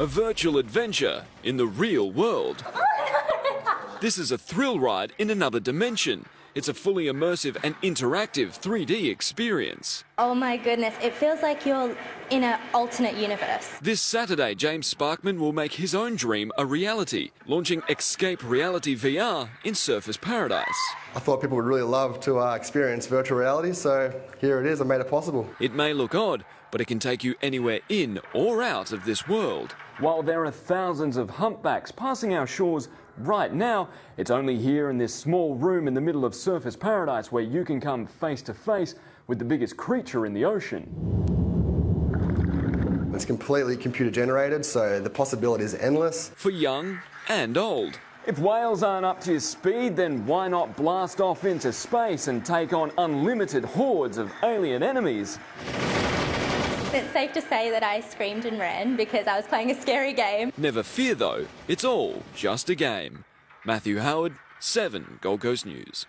A virtual adventure in the real world. This is a thrill ride in another dimension. It's a fully immersive and interactive 3D experience. Oh my goodness, it feels like you're in an alternate universe. This Saturday, James Sparkman will make his own dream a reality, launching Xscape Reality VR in Surfers Paradise. I thought people would really love to uh, experience virtual reality, so here it is, I made it possible. It may look odd, but it can take you anywhere in or out of this world. While there are thousands of humpbacks passing our shores right now, it's only here in this small room in the middle of Surfers Paradise where you can come face to face with the biggest creature in the ocean. It's completely computer generated, so the possibility is endless. For young and old. If whales aren't up to your speed, then why not blast off into space and take on unlimited hordes of alien enemies? It's safe to say that I screamed and ran because I was playing a scary game. Never fear though, it's all just a game. Matthew Howard, 7 Gold Coast News.